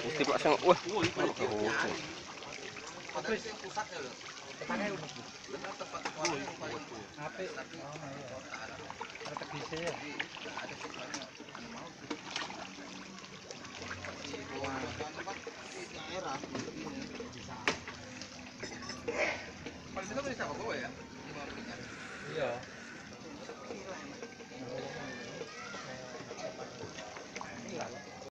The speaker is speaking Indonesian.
Mesti pasang wah. Oh, Yeah.